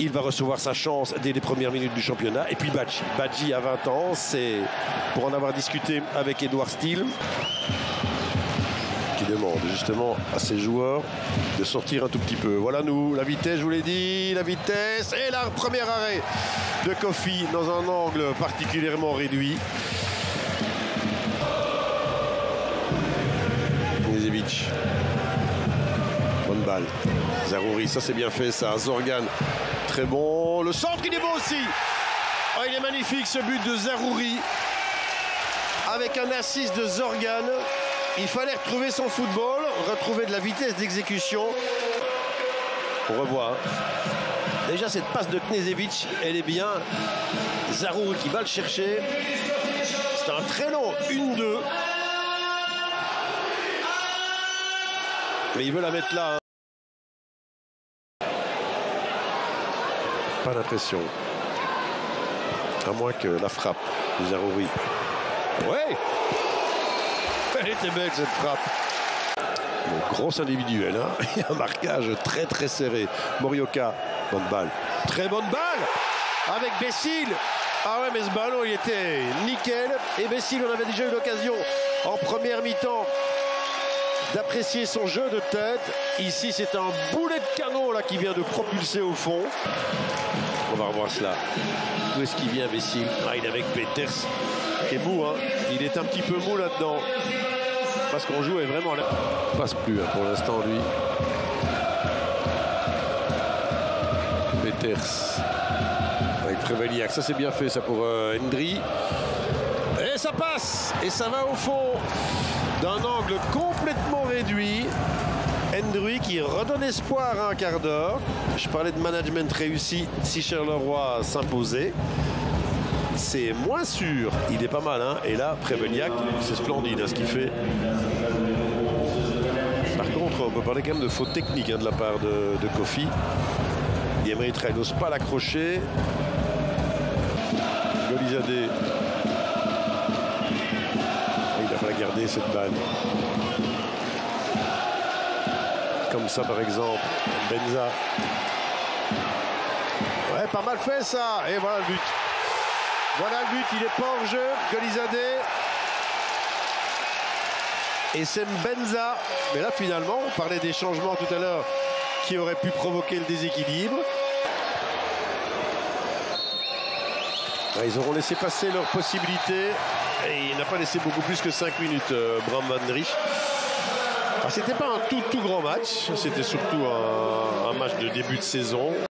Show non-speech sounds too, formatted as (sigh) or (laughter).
Il va recevoir sa chance dès les premières minutes du championnat. Et puis Badji. Badji a 20 ans. C'est pour en avoir discuté avec Edouard Steele qui demande justement à ses joueurs de sortir un tout petit peu. Voilà nous, la vitesse, je vous l'ai dit, la vitesse. Et là, premier arrêt de Kofi dans un angle particulièrement réduit. Bonne balle. Zarouri, ça c'est bien fait ça. Zorgan, très bon. Le centre, il est beau aussi. Oh, il est magnifique ce but de Zarouri. Avec un assist de Zorgan. Il fallait retrouver son football, retrouver de la vitesse d'exécution. On revoit. Déjà cette passe de Knezevic, elle est bien. Zarouri qui va le chercher. C'est un très long 1-2. Mais il veut la mettre là. hein. Pas d'impression. À moins que la frappe de Zarouri. Ouais Elle était belle cette frappe. Grosse individuelle. Hein (laughs) un marquage très très serré. Morioka, bonne balle. Très bonne balle Avec Bessil. Ah ouais, mais ce ballon, il était nickel. Et Bessil, on avait déjà eu l'occasion en première mi-temps d'apprécier son jeu de tête. Ici, c'est un boulet de canon là qui vient de propulser au fond. On va revoir cela. Où est-ce qu'il vient, Bessil Ah, il est avec Peters, qui est mou. Hein il est un petit peu mou là-dedans. Parce qu'on jouait vraiment là. Passe plus hein, pour l'instant, lui. Peters. Avec Treveliac. Ça, c'est bien fait, ça, pour euh, Hendry. Et ça passe Et ça va au fond d'un angle complètement réduit. Hendry qui redonne espoir à un quart d'heure. Je parlais de management réussi si Charleroi s'imposait. C'est moins sûr. Il est pas mal. Hein Et là, Préveniac, c'est splendide hein, ce qu'il fait. Par contre, on peut parler quand même de faute technique hein, de la part de, de Kofi. Diemeritre n'ose pas l'accrocher. Golizadeh. Cette balle. Comme ça par exemple. Benza. Ouais, pas mal fait ça. Et voilà le but. Voilà le but, il est pas hors jeu. Golizadeh. Et c'est Benza. Mais là finalement, on parlait des changements tout à l'heure qui auraient pu provoquer le déséquilibre. Ils auront laissé passer leurs possibilités. Et il n'a pas laissé beaucoup plus que 5 minutes, euh, Bram Van Rich. Alors, C'était pas un tout, tout grand match. C'était surtout un, un match de début de saison.